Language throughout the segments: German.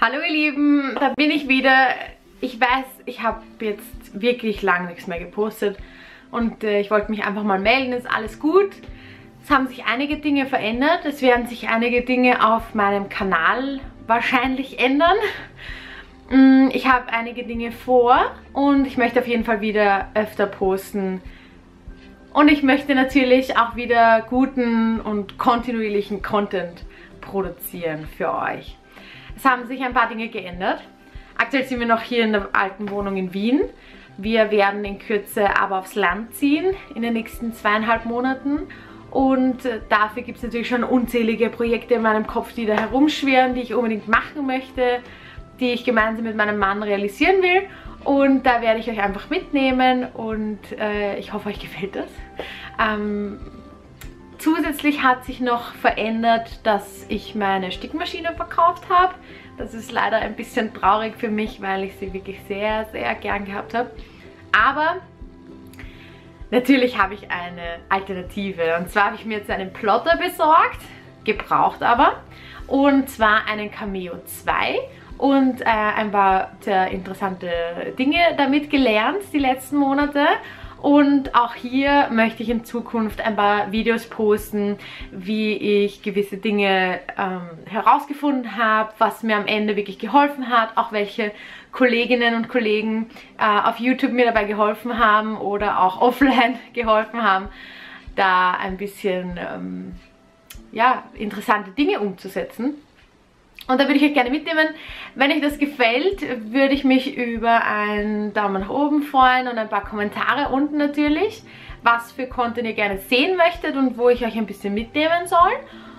Hallo ihr Lieben, da bin ich wieder. Ich weiß, ich habe jetzt wirklich lange nichts mehr gepostet und äh, ich wollte mich einfach mal melden, ist alles gut. Es haben sich einige Dinge verändert, es werden sich einige Dinge auf meinem Kanal wahrscheinlich ändern. Mm, ich habe einige Dinge vor und ich möchte auf jeden Fall wieder öfter posten. Und ich möchte natürlich auch wieder guten und kontinuierlichen Content produzieren für euch. Es haben sich ein paar Dinge geändert. Aktuell sind wir noch hier in der alten Wohnung in Wien. Wir werden in Kürze aber aufs Land ziehen in den nächsten zweieinhalb Monaten. Und äh, dafür gibt es natürlich schon unzählige Projekte in meinem Kopf, die da herumschwirren, die ich unbedingt machen möchte, die ich gemeinsam mit meinem Mann realisieren will. Und da werde ich euch einfach mitnehmen und äh, ich hoffe, euch gefällt das. Ähm, Zusätzlich hat sich noch verändert, dass ich meine Stickmaschine verkauft habe. Das ist leider ein bisschen traurig für mich, weil ich sie wirklich sehr, sehr gern gehabt habe. Aber natürlich habe ich eine Alternative. Und zwar habe ich mir jetzt einen Plotter besorgt, gebraucht aber. Und zwar einen Cameo 2 und äh, ein paar sehr interessante Dinge damit gelernt die letzten Monate. Und auch hier möchte ich in Zukunft ein paar Videos posten, wie ich gewisse Dinge ähm, herausgefunden habe, was mir am Ende wirklich geholfen hat, auch welche Kolleginnen und Kollegen äh, auf YouTube mir dabei geholfen haben oder auch offline geholfen haben, da ein bisschen ähm, ja, interessante Dinge umzusetzen. Und da würde ich euch gerne mitnehmen. Wenn euch das gefällt, würde ich mich über einen Daumen nach oben freuen und ein paar Kommentare unten natürlich, was für Content ihr gerne sehen möchtet und wo ich euch ein bisschen mitnehmen soll.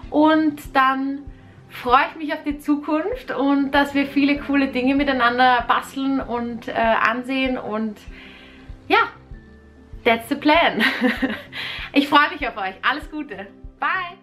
Und dann freue ich mich auf die Zukunft und dass wir viele coole Dinge miteinander basteln und äh, ansehen und ja, that's the plan. ich freue mich auf euch. Alles Gute. Bye!